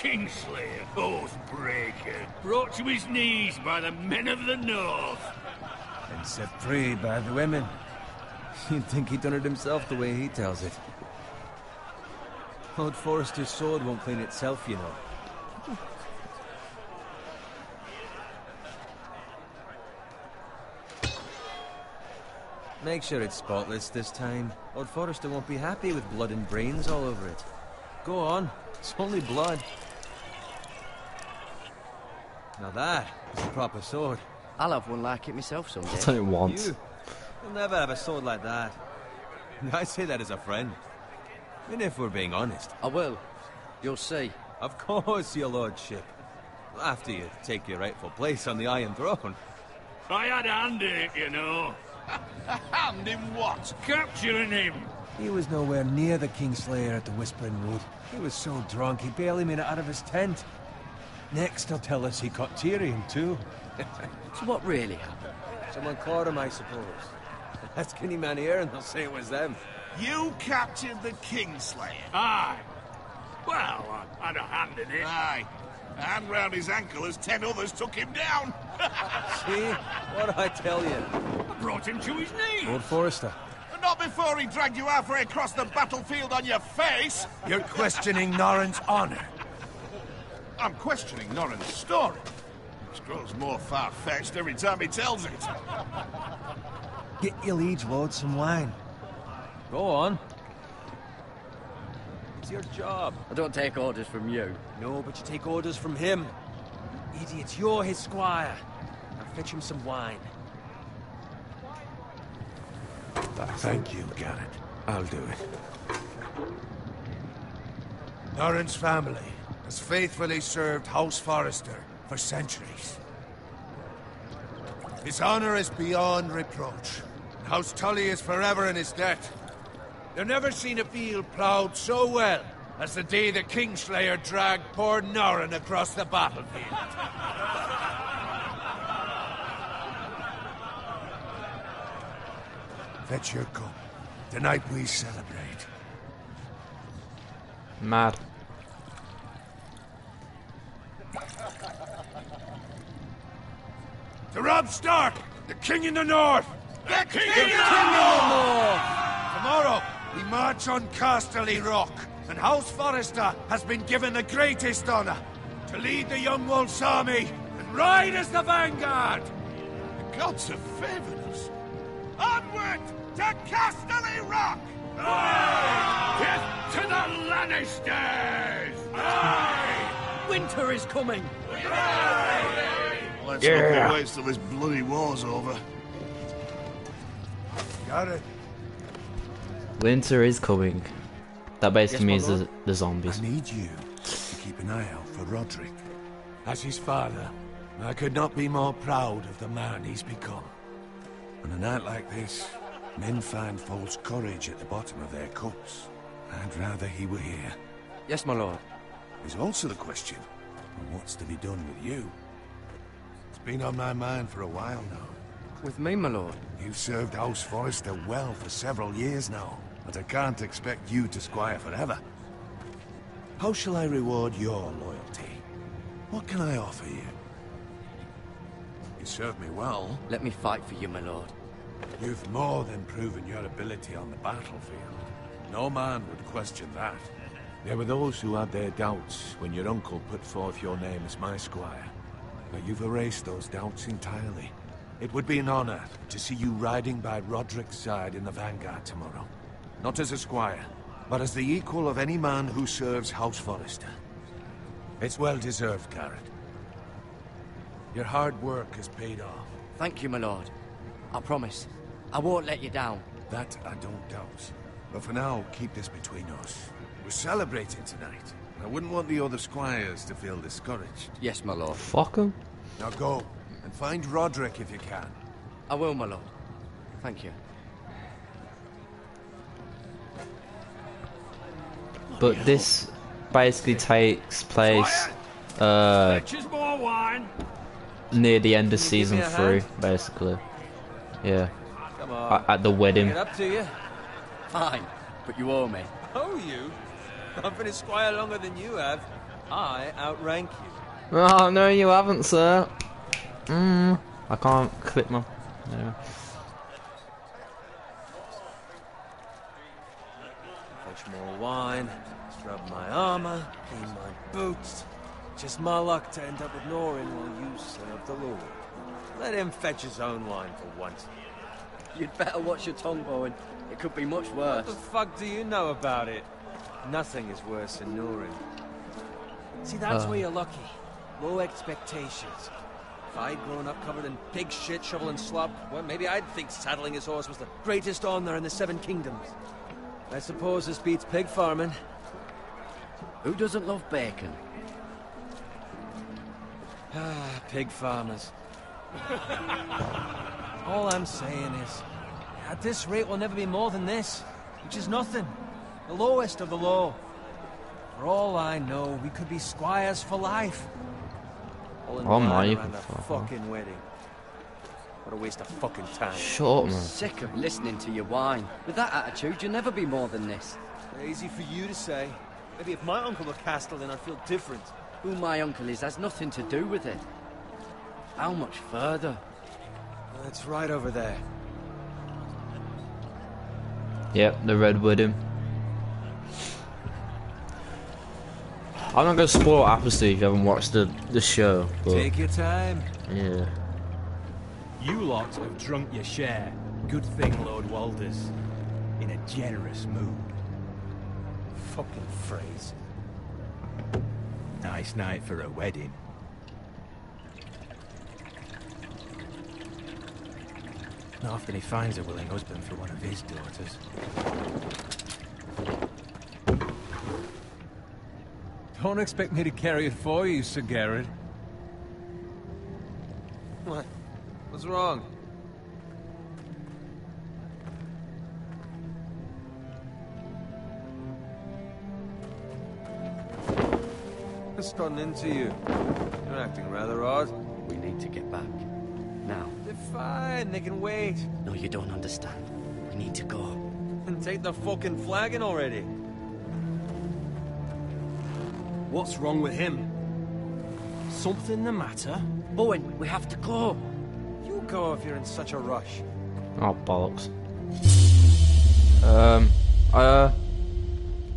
Kingslayer, Oathbreaker, brought to his knees by the men of the North. And set free by the women. You'd think he'd done it himself the way he tells it. Lord Forrester's sword won't clean itself, you know. Make sure it's spotless this time. Lord Forrester won't be happy with blood and brains all over it. Go on. It's only blood. Now that is a proper sword. I'll have one like it myself someday. I've done it once. You, you'll never have a sword like that. I say that as a friend. And if we're being honest. I will. You'll see. Of course, your lordship. After you take your rightful place on the Iron Throne. I had a hand in it, you know. Hand in what? Capturing him. He was nowhere near the Kingslayer at the Whispering Wood. He was so drunk he barely made it out of his tent. Next, he'll tell us he caught Tyrion, too. So what really happened? Someone caught him, I suppose. Ask any man here and they'll say it was them. You captured the Kingslayer. Aye. Well, I had a hand in it. Aye. A hand round his ankle as ten others took him down. See? What I tell you? I brought him to his knees. Lord Forrester. But Not before he dragged you halfway across the battlefield on your face. You're questioning Norrin's honor. I'm questioning Norrin's story. Which grows more far-fetched every time he tells it. Get your liege lord some wine. Go on. It's your job. I don't take orders from you. No, but you take orders from him. Idiot, you're his squire. Now fetch him some wine. Thank you, Garrett. I'll do it. Norrin's family has faithfully served House Forrester for centuries. His honor is beyond reproach. House Tully is forever in his debt. They've never seen a field ploughed so well as the day the Kingslayer dragged poor Norrin across the battlefield. Fetch your cup. Tonight we celebrate. Mad. Robb Stark, the King in the North! The King, King, in the, North! Tomorrow, we march on Casterly Rock, and House Forrester has been given the greatest honor to lead the Young Wolf's army and ride as the vanguard! The gods have favored us. Onward to Casterly Rock! Death to the Lannisters! Winter is coming. Let's Yeah. hope he waits till this bloody war's over. Got it. Winter is coming. That basically Yes, means the, the zombies. I need you to keep an eye out for Roderick. As his father, I could not be more proud of the man he's become. On a night like this, men find false courage at the bottom of their cups. I'd rather he were here. Yes, my lord. There's also the question of what's to be done with you. It's been on my mind for a while now. With me, my lord. You've served House Forrester well for several years now, but I can't expect you to squire forever. How shall I reward your loyalty? What can I offer you? You served me well. Let me fight for you, my lord. You've more than proven your ability on the battlefield. No man would question that. There were those who had their doubts when your uncle put forth your name as my squire. But you've erased those doubts entirely. It would be an honor to see you riding by Roderick's side in the vanguard tomorrow. Not as a squire, but as the equal of any man who serves House Forrester. It's well deserved, Garrett. Your hard work has paid off. Thank you, my lord. I promise. I won't let you down. That I don't doubt. But for now, keep this between us. We're celebrating tonight. I wouldn't want the other squires to feel discouraged. Yes, my lord. Fuck 'em. Now go, And find Roderick if you can. I will, my lord. Thank you. But this basically takes place uh, Fetches more wine. near the end of Can you give me season three, basically. Yeah, Come on. at, at the wedding. up to you. Fine, but you owe me. Owe you? I've been a squire longer than you have. I outrank you. Oh no, you haven't, sir. Mm, I can't clip my. Yeah. Fetch more wine, scrub my armor, clean my boots. Just my luck to end up with Norin while you serve the Lord. Let him fetch his own wine for once. You'd better watch your tongue, Bowen. It could be much worse. What the fuck do you know about it? Nothing is worse than Norin. See, that's Uh. where you're lucky. Low expectations. If I'd grown up covered in pig shit, shoveling slop, well, maybe I'd think saddling his horse was the greatest honor in the Seven Kingdoms. I suppose this beats pig farming. Who doesn't love bacon? Ah, pig farmers. All I'm saying is, at this rate, we'll never be more than this, which is nothing. The lowest of the low. For all I know, we could be squires for life. All in Oh my, you around could a fuck off. fucking wedding. What a waste of fucking time. Shut up, man. Sick of listening to your whine. With that attitude, you'll never be more than this. Easy for you to say. Maybe if my uncle were Castellan, I'd feel different. Who my uncle is has nothing to do with it. How much further? It's right over there. Yep, the red wedding. I'm not gonna spoil what happens to you if you haven't watched the the show, but Take your time. yeah. You lot have drunk your share. Good thing, Lord Walders. In a generous mood. Fucking phrase. Nice night for a wedding. Not often he finds a willing husband for one of his daughters. Don't expect me to carry it for you, Sir Garrett. What? What's wrong? What's gotten into you? You're acting rather odd. We need to get back. Now. They're fine, they can wait. No, you don't understand. We need to go. And take the fucking flagon already. What's wrong with him? Something the matter? Bowen, we have to go. You go if you're in such a rush. Oh bollocks. Um. Uh.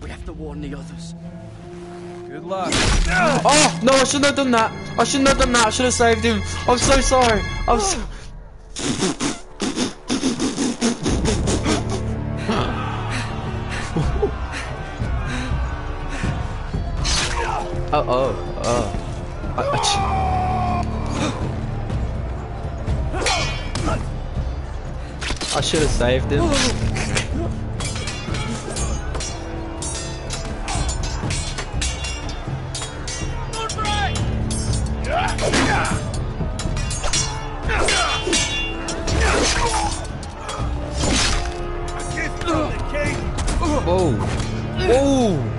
We have to warn the others. Good luck. Oh no! I shouldn't have done that. I shouldn't have done that. I should have saved him. I'm so sorry. I'm so. Oh oh oh. I, I I should have saved him. Oh. Oh.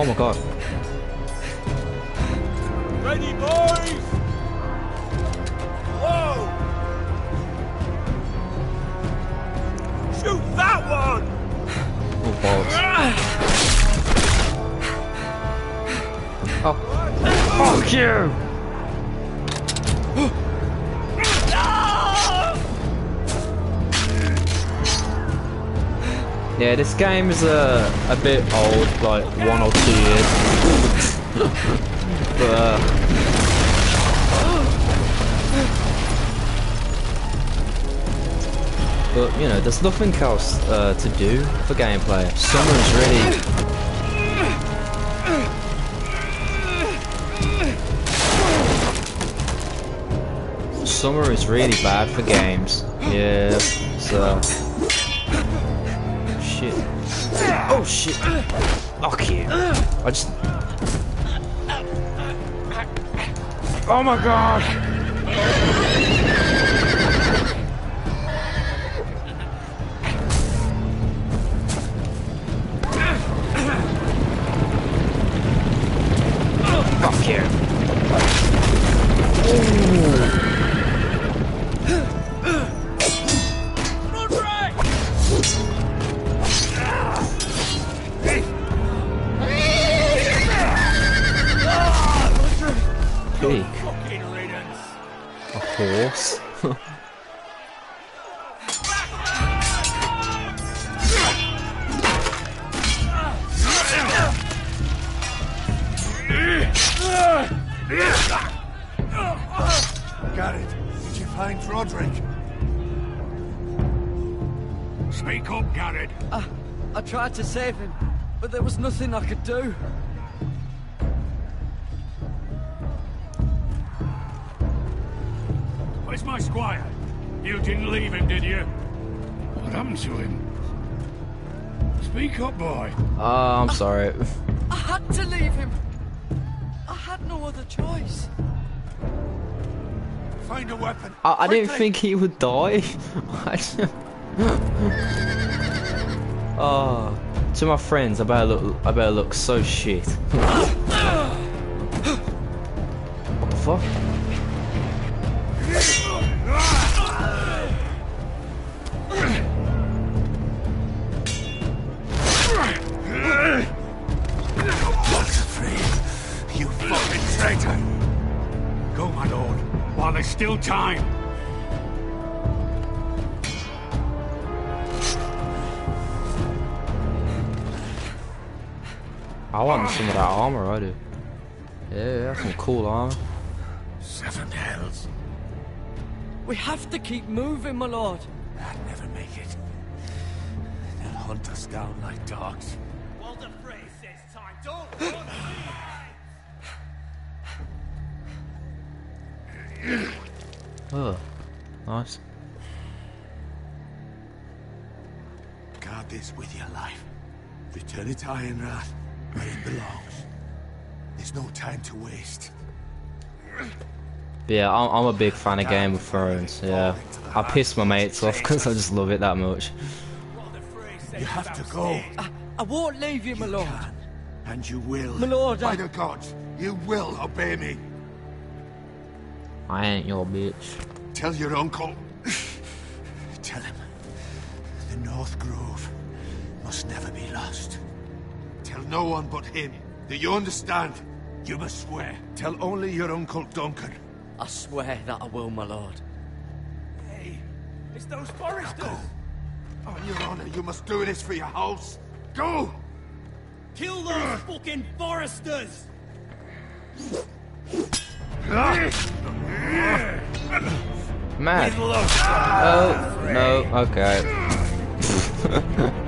Oh my god. Game is a, a bit old, like one or two years. but, uh, but, you know, there's nothing else uh, to do for gameplay. Summer's really summer is really bad for games. Yeah, so. Shit. Oh shit. Fuck you. I just. Oh my god! Nothing I could do. Where's my squire? You didn't leave him, did you? What happened to him? Speak up, boy. Oh, I'm sorry. I had to leave him. I had no other choice. Find a weapon. I, I didn't think he would die. oh, to my friends, I better look. I better look so shit. what the fuck? You fucking traitor. Go, my lord, while there's still time. Some of that armor. I do. Yeah, that's some cool armor. Seven hells. We have to keep moving, my lord. I'd never make it. They'll hunt us down like dogs. Walder Frey says time. Don't run. Oh, nice. Guard this with your life. Return it to Ironrath, where it belongs. There's no time to waste. But yeah, I'm, I'm a big fan of Game of Thrones. Yeah, I piss my mates off because I just love it that much. You have to go. I, I won't leave you, my lord. Can, and you will. My lord, By I- the gods, you will obey me. I ain't your bitch. Tell your uncle. Tell him. The North Grove must never be lost. Tell no one but him. Do you understand? You must swear. Tell only your uncle Duncan. I swear that I will, my lord. Hey, it's those Forresters. Go. On your honor, you must do this for your house. Go! Kill those fucking Forresters. Mad. Oh no. Okay.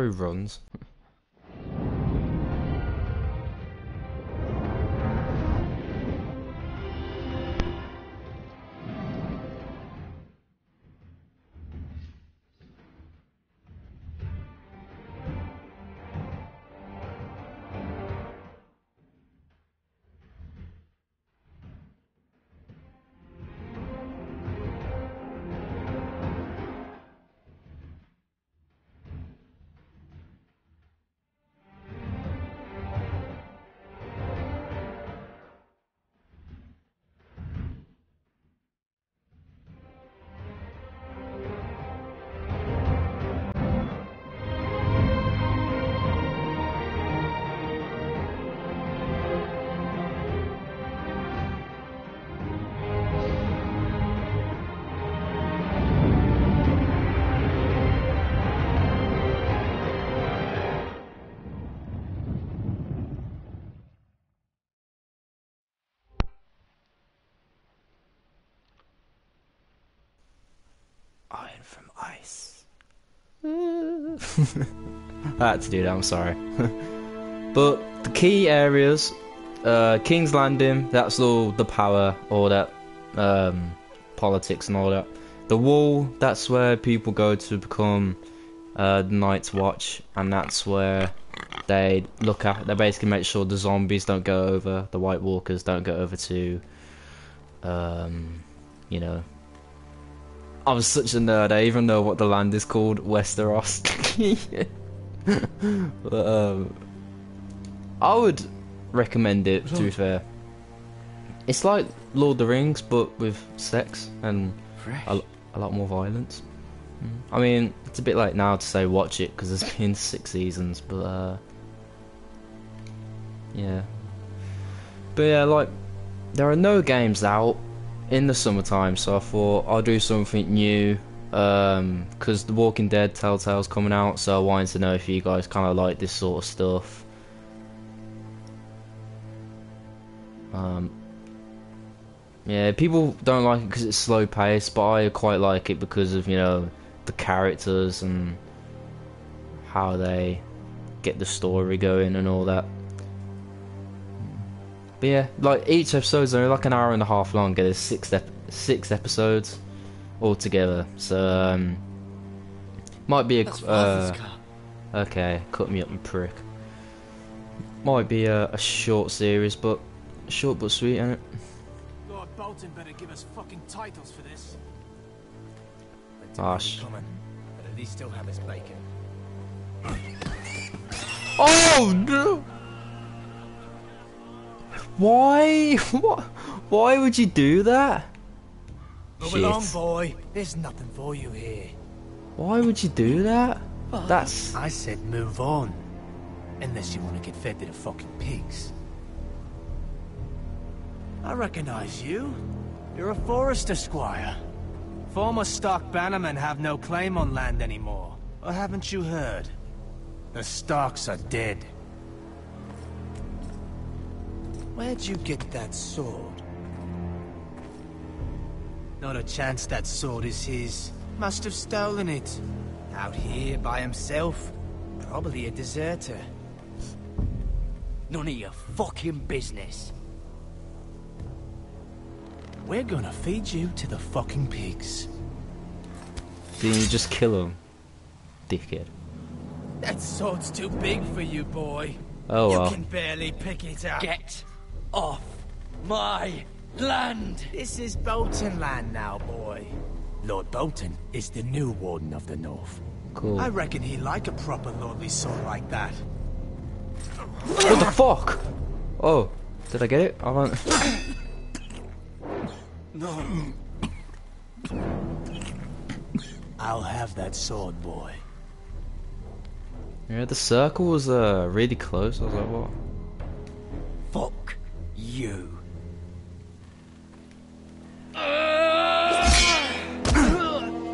Gary ice. I had to do that. I'm sorry. but the key areas, uh, King's Landing. That's all the power, all that um, politics and all that. The Wall. That's where people go to become uh, Night's Watch, and that's where they look at. They basically make sure the zombies don't go over, the White Walkers don't go over to, um, you know. I was such a nerd. I even know what the land is called, Westeros. but, um, I would recommend it. To be fair, it's like Lord of the Rings, but with sex and a, a lot more violence. I mean, it's a bit late now to say watch it because there's been six seasons, but uh, yeah. But yeah, like there are no games out in the summertime, so I thought I'll do something new. Um, because The Walking Dead Telltale's coming out, so I wanted to know if you guys kind of like this sort of stuff. Um, yeah, people don't like it because it's slow paced, but I quite like it because of you know the characters and how they get the story going and all that. But yeah, like each episode's only like an hour and a half long. There's six ep- six episodes altogether, so um, might be a uh, okay. Cut me up, and prick. Might be a, a short series, but short but sweet, ain't it? Lord Bolton better give us fucking titles for this. Ah, sh- Coming, but at least still have his bacon. Oh no! Why? What? Why would you do that? Move Shit. along, boy. There's nothing for you here. Why would you do that? That's I said move on. Unless you want to get fed to the fucking pigs. I recognize you. You're a Forrester Squire. Former Stark bannermen have no claim on land anymore. Or haven't you heard? The Starks are dead. Where'd you get that sword? Not a chance that sword is his. Must have stolen it. Out here by himself. Probably a deserter. None of your fucking business. We're gonna feed you to the fucking pigs. didn't you just kill him, dickhead? That sword's too big for you, boy. Oh well. You can barely pick it up. Get off my land! This is Bolton land now, boy. Lord Bolton is the new Warden of the North. Cool. I reckon he like a proper lordly sword like that. What the fuck? Oh, did I get it? I don't. I'll have that sword, boy. Yeah, the circle was uh really close. I was like, what? Fuck you.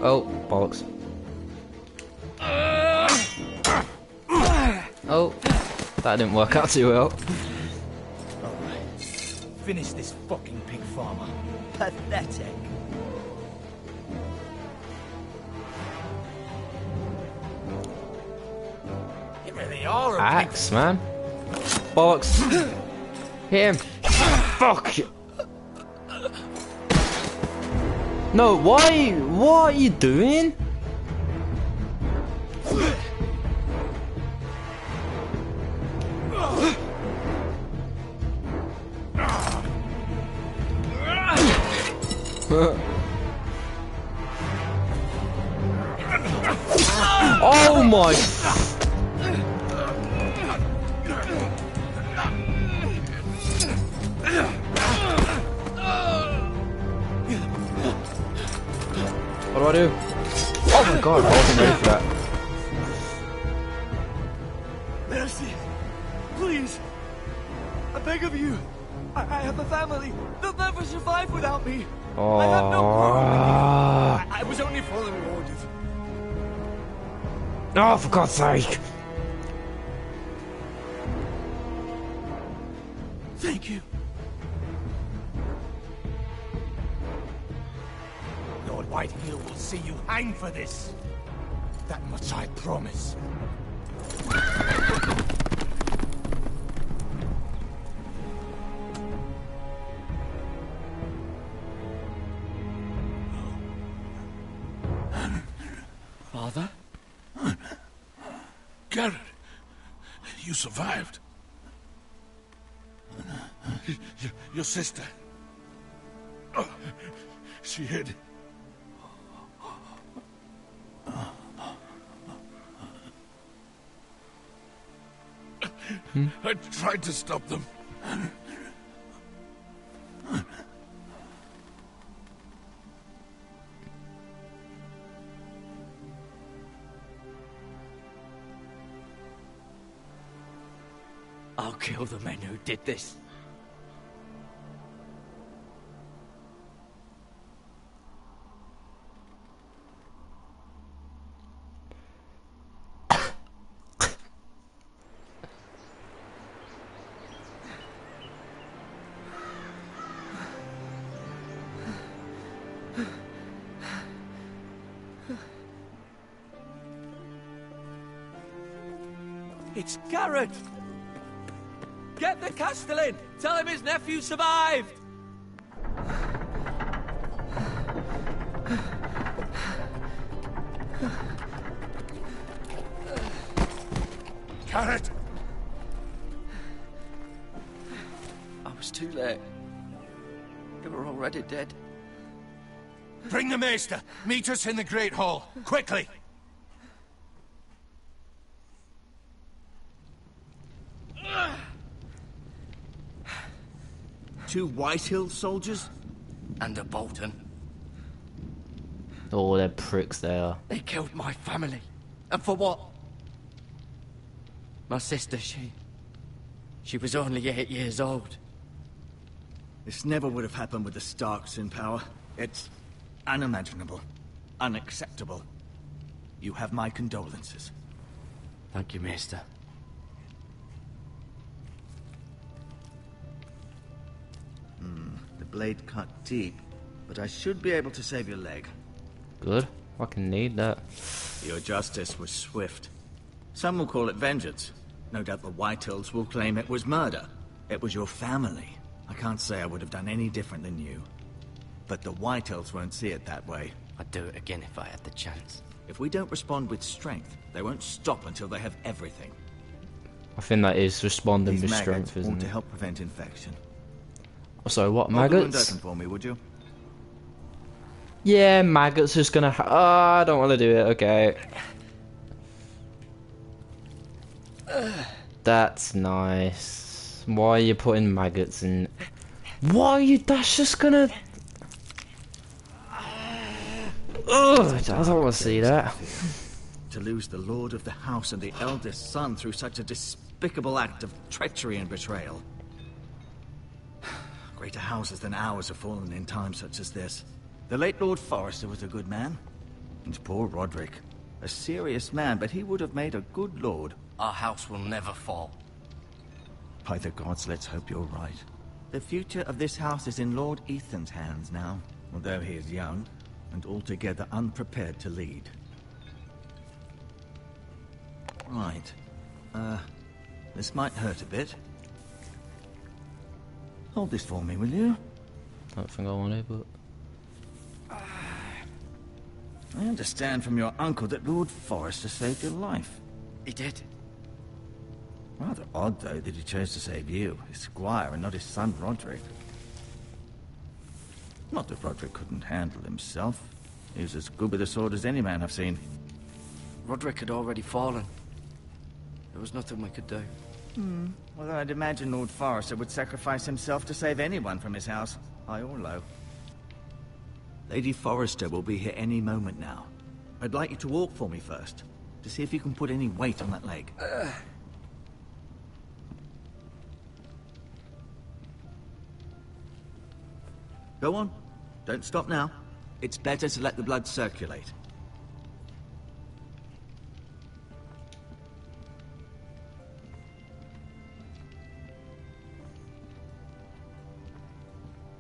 Oh, bollocks. Oh, that didn't work out too well. Alright. Finish this fucking pig farmer. Pathetic. You really are Axe, man. Bollocks. Hit him. Fuck. you. No, why? What are you doing? God's sake! Thank you. Lord Whitehill will see you hang for this. You survived. Your, sister. She hid. Hmm? I tried to stop them. Kill the men who did this. Tell him nephew survived! Garrett! I was too late. They were already dead. Bring the Maester. Meet us in the Great Hall. Quickly! Two Whitehill soldiers? And a Bolton. Oh, they're pricks they are. They killed my family. And for what? My sister, she. She was only eight years old. This never would have happened with the Starks in power. It's unimaginable. Unacceptable. You have my condolences. Thank you, Maester. Blade cut deep, but I should be able to save your leg. Good. Fucking need that. Your justice was swift. Some will call it vengeance. No doubt the Whitehills will claim it was murder. It was your family. I can't say I would have done any different than you. But the Whitehills won't see it that way. I'd do it again if I had the chance. If we don't respond with strength, they won't stop until they have everything. I think that is responding These with strength, ought isn't to it? help prevent infection. Oh, so what, maggots? open for me, would you? Yeah, maggots is gonna. Ha- oh, I don't want to do it. Okay. That's nice. Why are you putting maggots in? Why are you? That's just gonna. Ugh, I don't want to see that. To lose the lord of the house and the eldest son through such a despicable act of treachery and betrayal. Greater houses than ours have fallen in times such as this. The late Lord Forrester was a good man. And poor Roderick. A serious man, but he would have made a good lord. Our house will never fall. By the gods, let's hope you're right. The future of this house is in Lord Ethan's hands now, although he is young and altogether unprepared to lead. Right. Uh, this might hurt a bit. Hold this for me, will you? don't think I want it, but I understand from your uncle that Lord Forrester saved your life. He did. Rather odd, though, that he chose to save you, his squire, and not his son Roderick. Not that Roderick couldn't handle himself. He was as good with a sword as any man I've seen. Roderick had already fallen. There was nothing we could do. Hmm. Well, I'd imagine Lord Forrester would sacrifice himself to save anyone from his house, high or low. Lady Forrester will be here any moment now. I'd like you to walk for me first, to see if you can put any weight on that leg. Go on. Don't stop now. It's better to let the blood circulate.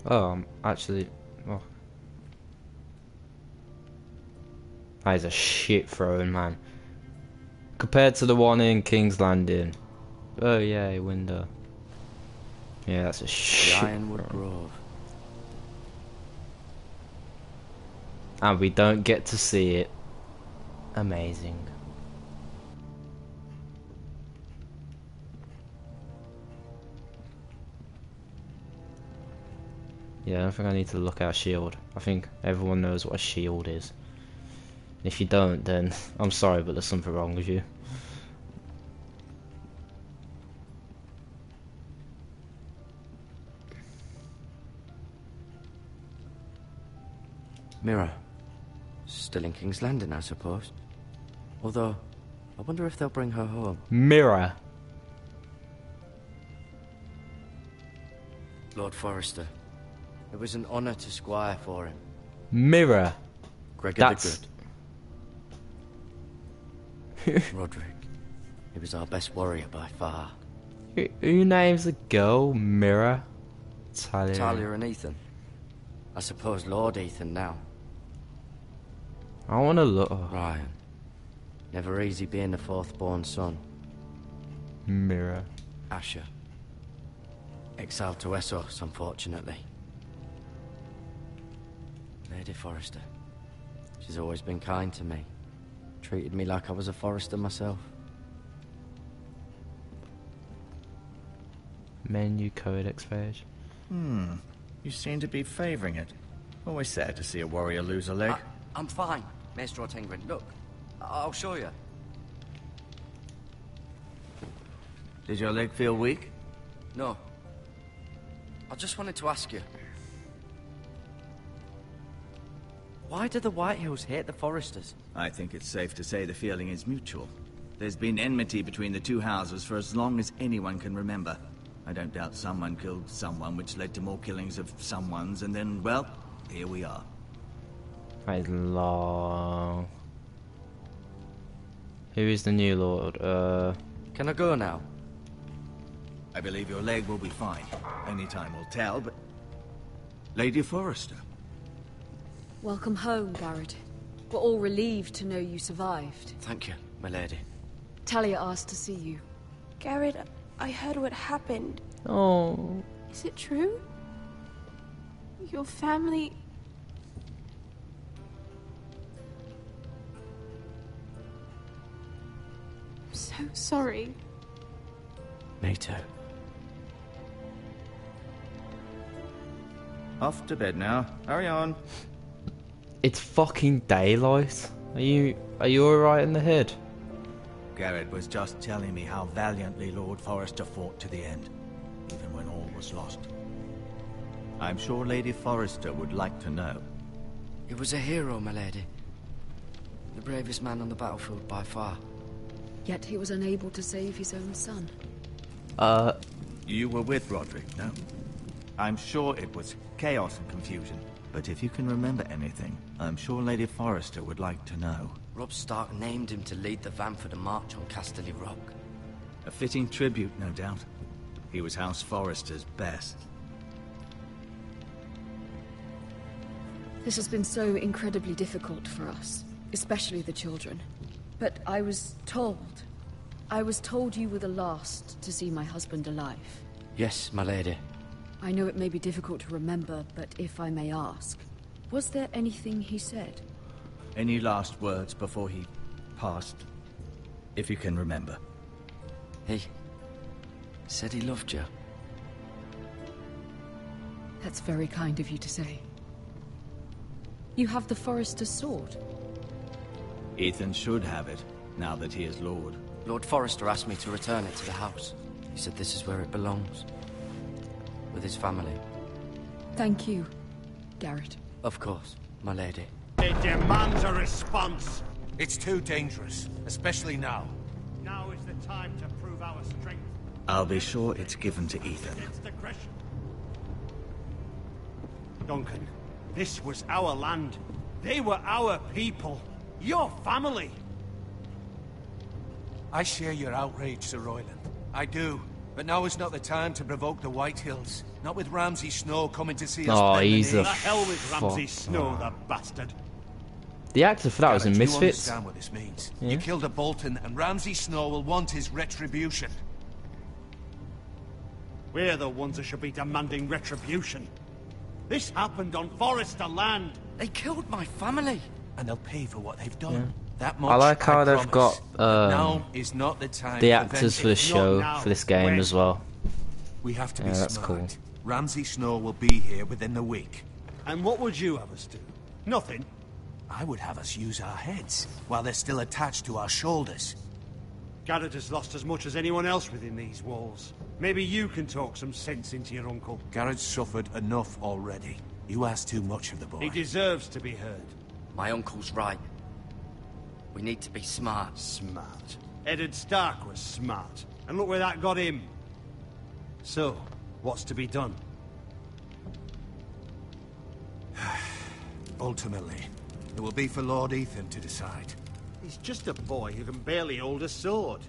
Oh, I'm actually. Oh. That is a shit throwing, man. Compared to the one in King's Landing. Oh yeah, window. Yeah, that's a shit. Ironwood. Grove. And we don't get to see it. Amazing. Yeah, I don't think I need to look at a shield. I think everyone knows what a shield is. If you don't, then I'm sorry, but there's something wrong with you. Mirror. Still in King's Landing, I suppose. Although, I wonder if they'll bring her home. Mirror. Lord Forrester. It was an honour to squire for him. Mirror. Gregor That's- the Good. Roderick. He was our best warrior by far. Who, who names the girl Mirror? Talia. Talia and Ethan. I suppose Lord Ethan now. I want to look. Ryon. Never easy being the fourth born son. Mirror. Asher. Exiled to Essos, unfortunately. Lady Forrester. She's always been kind to me. Treated me like I was a Forrester myself. Menu codex page. Hmm. You seem to be favoring it. Always sad to see a warrior lose a leg. I, I'm fine, Maester Ortengryn. Look, I'll show you. Did your leg feel weak? No. I just wanted to ask you. Why do the Whitehills hate the Forresters? I think it's safe to say the feeling is mutual. There's been enmity between the two houses for as long as anyone can remember. I don't doubt someone killed someone, which led to more killings of someones, and then, well, here we are. That is long. Who is the new lord? Uh, Can I go now? I believe your leg will be fine. Only time will tell, but... Lady Forrester. Welcome home, Garrett. We're all relieved to know you survived. Thank you, my lady. Talia asked to see you. Garrett, I heard what happened. oh, Is it true? Your family. I'm so sorry. NATO. Off to bed now. Hurry on. It's fucking daylight. Are you are you alright in the head? Garrett was just telling me how valiantly Lord Forrester fought to the end, even when all was lost. I'm sure Lady Forrester would like to know. He was a hero, my lady. The bravest man on the battlefield by far. Yet he was unable to save his own son. Uh, You were with Roderick, no? I'm sure it was chaos and confusion. But if you can remember anything, I'm sure Lady Forrester would like to know. Robb Stark named him to lead the van for the march on Casterly Rock. A fitting tribute, no doubt. He was House Forrester's best. This has been so incredibly difficult for us, especially the children. But I was told. I was told you were the last to see my husband alive. Yes, my lady. I know it may be difficult to remember, but if I may ask, was there anything he said? Any last words before he passed? If you can remember. He said he loved you. That's very kind of you to say. You have the Forrester's sword. Ethan should have it, now that he is Lord. Lord Forrester asked me to return it to the house. He said this is where it belongs. With his family. Thank you, Garrett. Of course, my lady. It demands a response. It's too dangerous, especially now. Now is the time to prove our strength I'll be sure it's given to Ethan. against aggression. Duncan, this was our land. They were our people. Your family. I share your outrage, Sir Royland. I do. But now is not the time to provoke the Whitehills. Not with Ramsay Snow coming to see us. Oh, bend the he's a. The hell with Ramsay. Snow, the bastard. The actor for that was in Garrett, Misfits. You understand what this means? Yeah. You killed a Bolton, and Ramsay Snow will want his retribution. We're the ones that should be demanding retribution. This happened on Forrester land. They killed my family. And they'll pay for what they've done. Yeah. That I like how they've promise. got um, now is not the time the actors for the show now. for this game When? as well. We have to Yeah, be that's smart. cool. Ramsay Snow will be here within the week. And what would you have us do? Nothing. I would have us use our heads while they're still attached to our shoulders. Gared has lost as much as anyone else within these walls. Maybe you can talk some sense into your uncle. Gared's suffered enough already. You ask too much of the boy. He deserves to be heard. My uncle's right. We need to be smart. Smart. Eddard Stark was smart. And look where that got him. So, what's to be done? Ultimately, it will be for Lord Ethan to decide. He's just a boy who can barely hold a sword.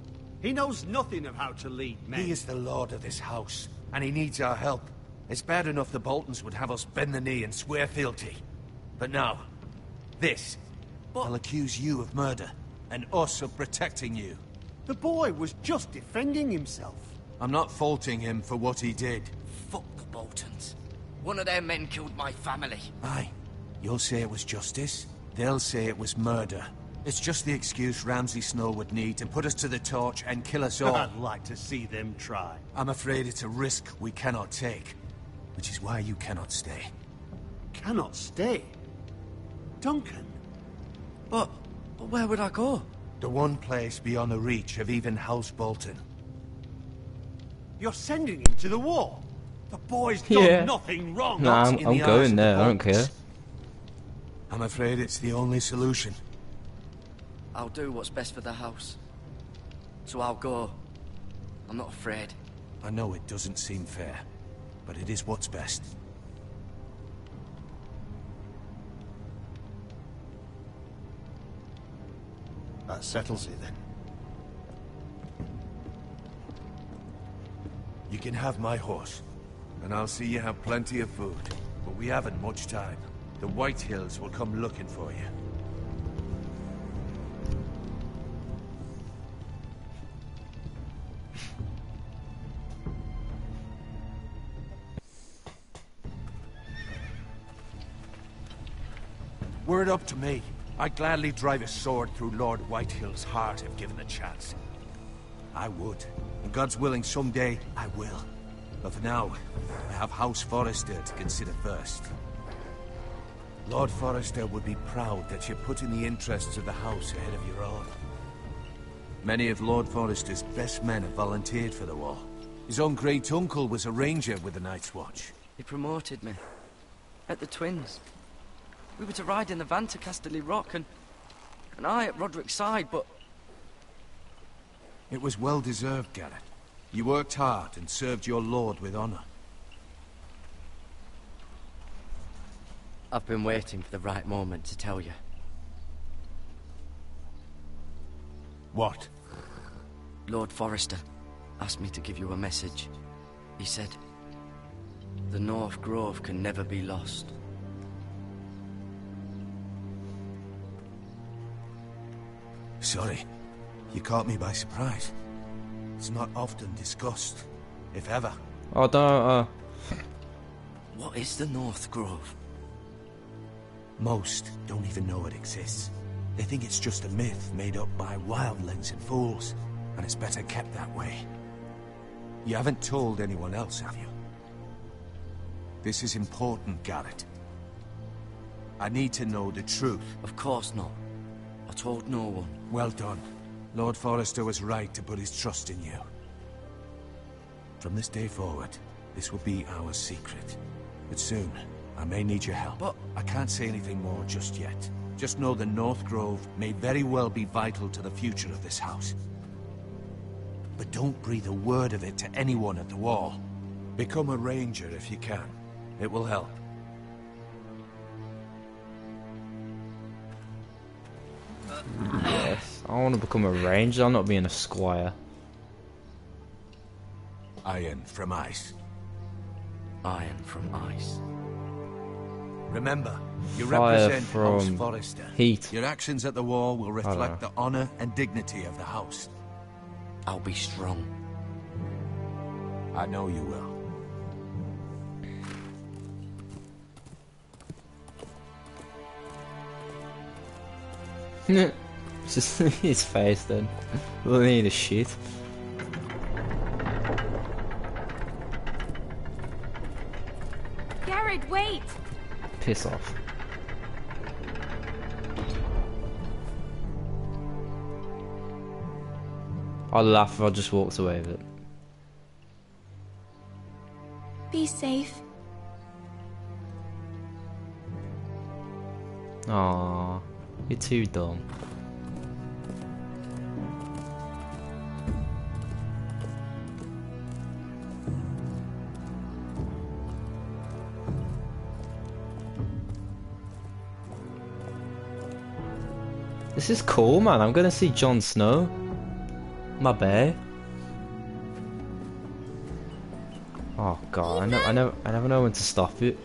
He knows nothing of how to lead men. He is the lord of this house, and he needs our help. It's bad enough the Boltons would have us bend the knee and swear fealty. But now, this. They'll accuse you of murder, and us of protecting you. The boy was just defending himself. I'm not faulting him for what he did. Fuck the Boltons. One of their men killed my family. Aye. You'll say it was justice. They'll say it was murder. It's just the excuse Ramsay Snow would need to put us to the torch and kill us all. I'd like to see them try. I'm afraid it's a risk we cannot take. Which is why you cannot stay. Cannot stay. Duncan. But, but where would I go? The one place beyond the reach of even House Bolton. You're sending him to the war. The boy's done Yeah. nothing wrong. Nah, I'm, I'm the going of the there. I don't care. I'm afraid it's the only solution. I'll do what's best for the house. So I'll go. I'm not afraid. I know it doesn't seem fair, but it is what's best. That settles it then. You can have my horse, and I'll see you have plenty of food. But we haven't much time. The Whitehills will come looking for you. Word up to me, I'd gladly drive a sword through Lord Whitehill's heart if given the chance. I would. And God's willing, someday I will. But for now, I have House Forrester to consider first. Lord Forrester would be proud that you're putting the interests of the house ahead of your own. Many of Lord Forrester's best men have volunteered for the war. His own great uncle was a ranger with the Night's Watch. He promoted me. At the Twins. We were to ride in the van to Casterly Rock and... And I at Rodrik's side, but... It was well deserved, Gared. You worked hard and served your lord with honor. I've been waiting for the right moment to tell you. What? Lord Forrester asked me to give you a message. He said, The North Grove can never be lost. Sorry. You caught me by surprise. It's not often discussed, if ever. Oh, don't. Uh, What is the North Grove? Most don't even know it exists. They think it's just a myth made up by wildlings and fools, and it's better kept that way. You haven't told anyone else, have you? This is important, Gared. I need to know the truth. Of course not. I told no one. Well done. Lord Forrester was right to put his trust in you. From this day forward, this will be our secret. But soon, I may need your help. But- I can't say anything more just yet. Just know the North Grove may very well be vital to the future of this house. But don't breathe a word of it to anyone at the wall. Become a ranger if you can. It will help. Yes. I want to become a ranger. I'm not being a squire. Iron from ice. Iron from ice. Remember, You Fire represent House Forrester. heat. Your actions at the war will reflect the honor and dignity of the house. I'll be strong. I know you will. Just his face then. We'll need a shit. Garrett, wait! Piss off. I'll laugh if I just walked away with it. Be safe. Aww, you're too dumb. This is cool, man. I'm gonna see Jon Snow. My bear. Oh god, I, I never, I never know when to stop it.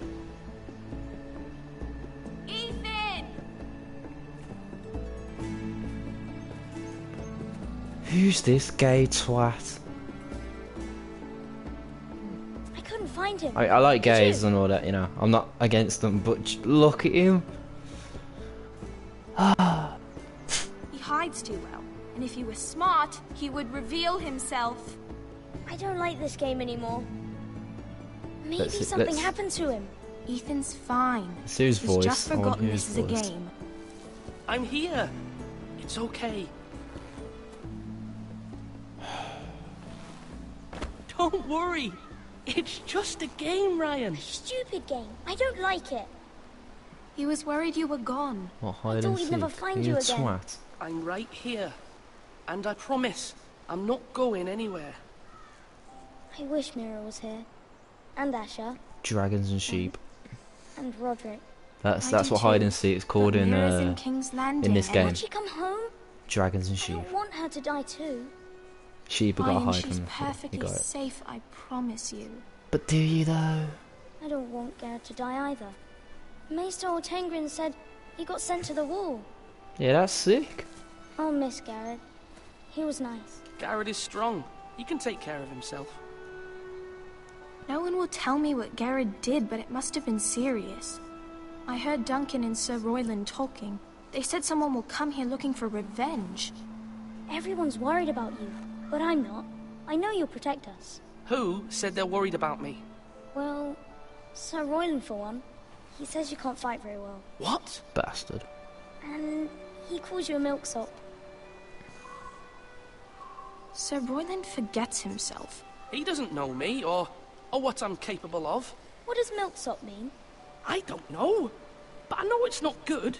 Who's this gay twat? I couldn't find him. I, I like gays and all that, you know. I'm not against them, but look at him. He hides too well. And if he were smart, he would reveal himself. I don't like this game anymore. Maybe Let's see- something let's- happened to him. Ethan's fine. It's his He's voice. just oh, forgotten hear this his is a game. I'm here. It's okay. Don't worry. It's just a game, Ryon. Stupid game. I don't like it. He was worried you were gone. What hide thought and we'd seek? never find you you a again. twat. I'm right here. And I promise, I'm not going anywhere. I wish Mira was here. And Asher. Dragons and sheep. And Rodrik. That's I that's what hide and seek is called in Mira's uh, in King's Landing. in this game. Won't she come home? Dragons and I sheep. don't want her to die too. Sheep have got to Ryon, hide she's from the You perfectly got it. safe, I promise you. But do you though? I don't want Gared to die either. Maester Ortengryn said he got sent to the wall. Yeah, that's sick. I'll miss Gared. He was nice. Gared is strong. He can take care of himself. No one will tell me what Gared did, but it must have been serious. I heard Duncan and Sir Royland talking. They said someone will come here looking for revenge. Everyone's worried about you, but I'm not. I know you'll protect us. Who said they're worried about me? Well, Sir Royland for one. He says you can't fight very well. What? Bastard. And he calls you a milksop. Sir Royland forgets himself. He doesn't know me or, or what I'm capable of. What does milksop mean? I don't know. But I know it's not good.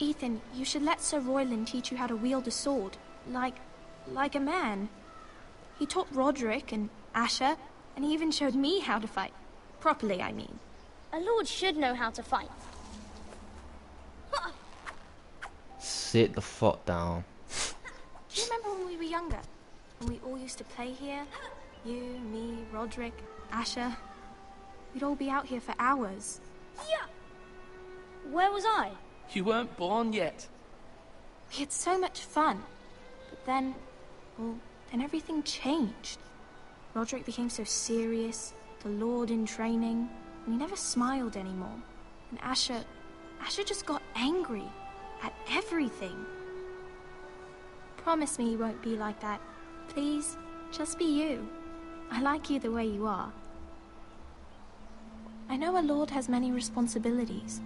Ethan, you should let Sir Royland teach you how to wield a sword. Like. Like a man. He taught Rodrik and Asher, and he even showed me how to fight. Properly, I mean. A lord should know how to fight. Sit the fuck down. Do you remember when we were younger? When we all used to play here? You, me, Rodrik, Asher. We'd all be out here for hours. Yeah. Where was I? You weren't born yet. We had so much fun. But then, well, then everything changed. Rodrik became so serious, the Lord in training, and he never smiled anymore. And Asher, Asher just got angry at everything. Promise me you won't be like that. Please, just be you. I like you the way you are. I know a lord has many responsibilities,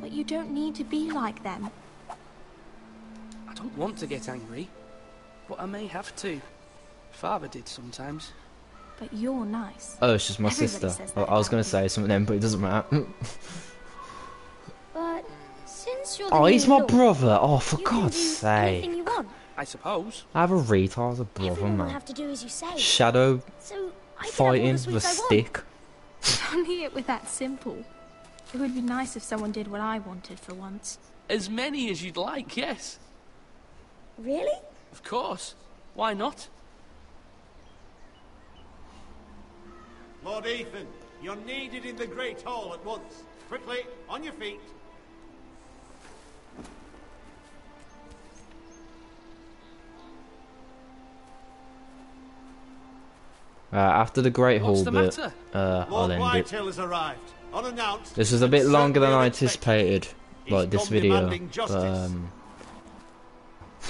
but you don't need to be like them. I don't want to get angry, but I may have to. Father did sometimes. But you're nice. Oh, it's just my Everybody sister. says I, was gonna say something then, but it doesn't matter. But since you're oh, he's my lord, brother. Oh, for God's sake. you want. I suppose. I have a retard as a brother, Everyone man. have to do as you say. Shadow So I can have all fighting the with a sweets I want. stick. If only it were that simple. It would be nice if someone did what I wanted for once. As many as you'd like, yes. Really? Of course. Why not? Lord Ethan, You're needed in the Great Hall at once. Quickly, on your feet. Uh, after the Great What's Hall the bit, uh, I'll end it. Has arrived, unannounced. This was a bit longer than I anticipated, like this video. But, um,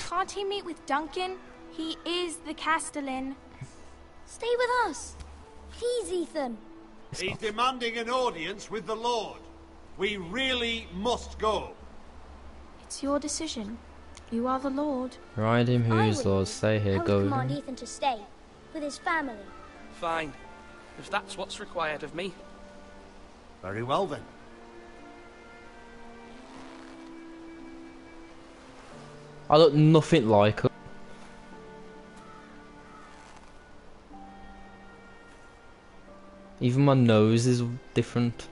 Can't he meet with Duncan? He is the Castellan. Stay with us. Please, Ethan. He's demanding an audience with the Lord. We really must go. It's your decision. You are the Lord. ride him I who's would- Lord, stay I here, would go with command. Ethan to stay with his family. Fine. If that's what's required of me. Very well then. I look nothing like her. Even my nose is different.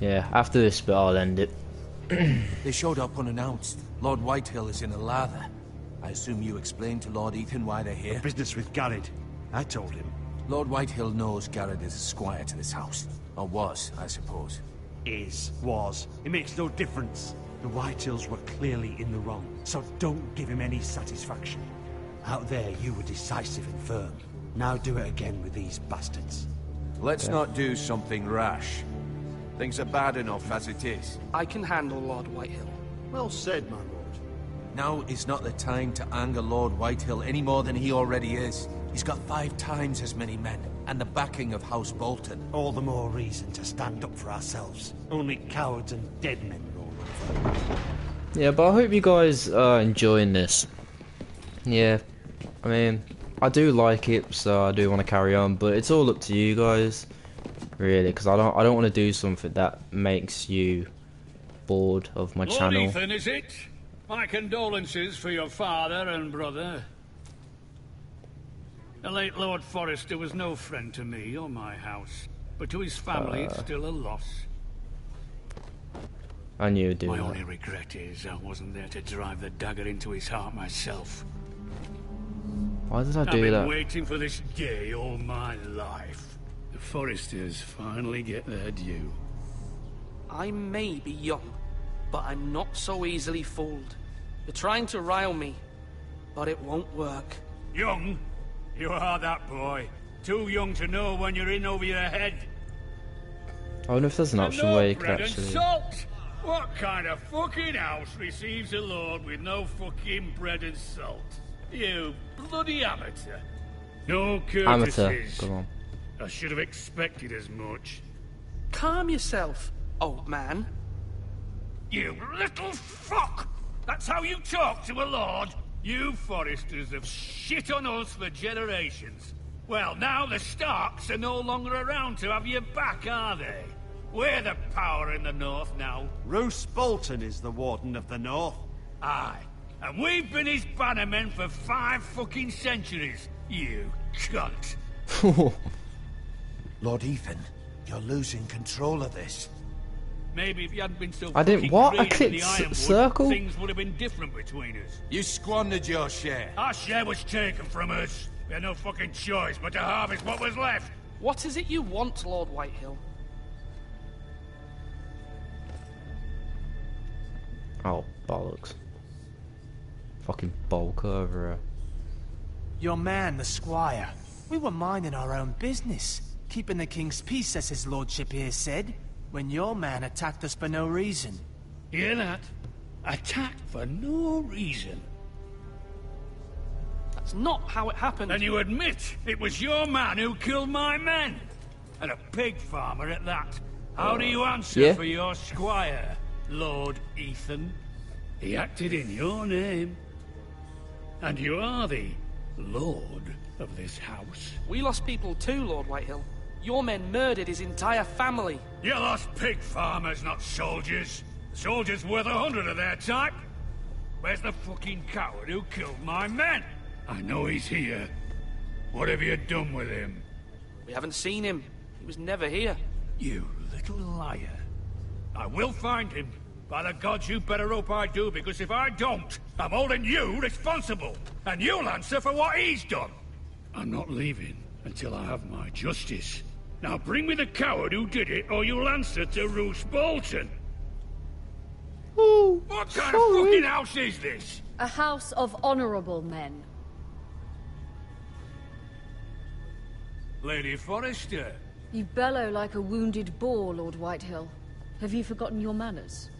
Yeah, after this bit I'll end it. They showed up unannounced. Lord Whitehill is in a lather. I assume you explained to Lord Ethan why they're here? Business with Gared. I told him. Lord Whitehill knows Gared is a squire to this house. Or was, I suppose. Is, was. It makes no difference. The Whitehills were clearly in the wrong, so don't give him any satisfaction. Out there, you were decisive and firm. Now do it again with these bastards. Let's not do something rash. Things are bad enough as it is. I can handle Lord Whitehill. Well said, my lord. Now is not the time to anger Lord Whitehill any more than he already is. He's got five times as many men, and the backing of House Bolton. All the more reason to stand up for ourselves. Only cowards and dead men roll over. Yeah, but I hope you guys are enjoying this. Yeah, I mean, I do like it, so I do want to carry on, but it's all up to you guys, really, because I don't, I don't want to do something that makes you bored of my Lord channel. Ethan, is it? My condolences for your father and brother. The late Lord Forrester was no friend to me or my house, but to his family it's Uh. still a loss. I knew you'd My that. only regret is I wasn't there to drive the dagger into his heart myself. Why did I do I've do been that? waiting for this day all my life. The Forresters finally get their due. I may be young, but I'm not so easily fooled. You're trying to rile me, but it won't work. Young? You are that boy. Too young to know when you're in over your head. Oh, I wonder if there's an option no where you could bread actually. and salt. What kind of fucking house receives a lord with no fucking bread and salt? You bloody amateur. No courtesies. Amateur, come on. I should have expected as much. Calm yourself, old man. You little fuck! That's how you talk to a lord? You Forresters have shit on us for generations. Well, now the Starks are no longer around to have your back, are they? We're the power in the north now. Roose Bolton is the Warden of the North. Aye. And we've been his bannermen for five fucking centuries. You cunt. Lord Ethan, you're losing control of this. Maybe if you hadn't been so I didn't- fucking what? I greedy the clicked Ironwood, circle? things would have been different between us. You squandered your share. Our share was taken from us. We had no fucking choice but to harvest what was left. What is it you want, Lord Whitehill? Oh, bollocks. Fucking bulk over her. Your man, the squire. We were minding our own business, keeping the king's peace, as his lordship here said, when your man attacked us for no reason. Hear that? Attacked for no reason. That's not how it happened. And you admit it was your man who killed my men? And a pig farmer at that. How do you answer Yeah. for your squire, Lord Ethan? He acted in your name. And you are the lord of this house. We lost people too, Lord Whitehill. Your men murdered his entire family. You lost pig farmers, not soldiers. The Soldiers worth a hundred of their type. Where's the fucking coward who killed my men? I know he's here. What have you done with him? We haven't seen him. He was never here. You little liar. I will find him, By the gods, you better hope I do, because if I don't, I'm holding you responsible. And you'll answer for what he's done. I'm not leaving until I have my justice. Now bring me the coward who did it, or you'll answer to Roose Bolton. Ooh, what kind of fucking house is this? A house of honorable men. Lady Forrester. You bellow like a wounded boar, Lord Whitehill. Have you forgotten your manners?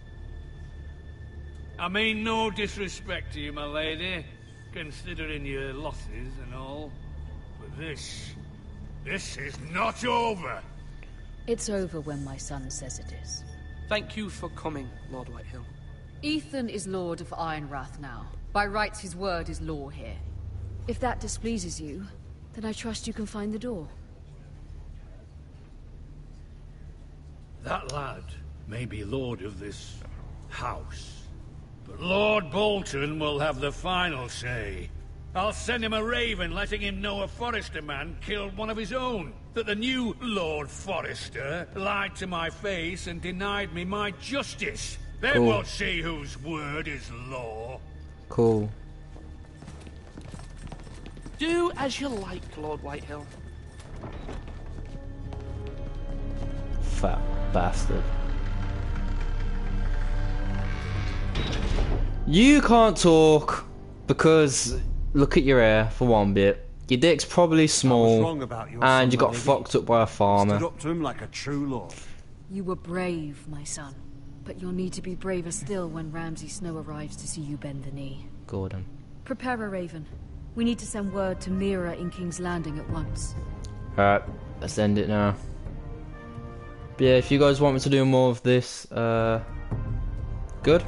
I mean no disrespect to you, my lady, considering your losses and all. But this... this is not over. It's over when my son says it is. Thank you for coming, Lord Whitehill. Ethan is Lord of Ironrath now. By rights, his word is law here. If that displeases you, then I trust you can find the door. That lad may be lord of this house, but Lord Bolton will have the final say. I'll send him a raven letting him know a Forrester man killed one of his own. That the new Lord Forrester lied to my face and denied me my justice. Then Cool. we'll see whose word is law. Cool. Do as you like, Lord Whitehill. Fat bastard. You can't talk because look at your hair for one bit. Your dick's probably small, about your and son, you got lady. fucked up by a farmer. Stood up to him like a true lord. You were brave, my son. But you'll need to be braver still when Ramsay Snow arrives to see you bend the knee. Gordon. Prepare a raven. We need to send word to Mira in King's Landing at once. Alright, let's end it now. But yeah, if you guys want me to do more of this, uh, good.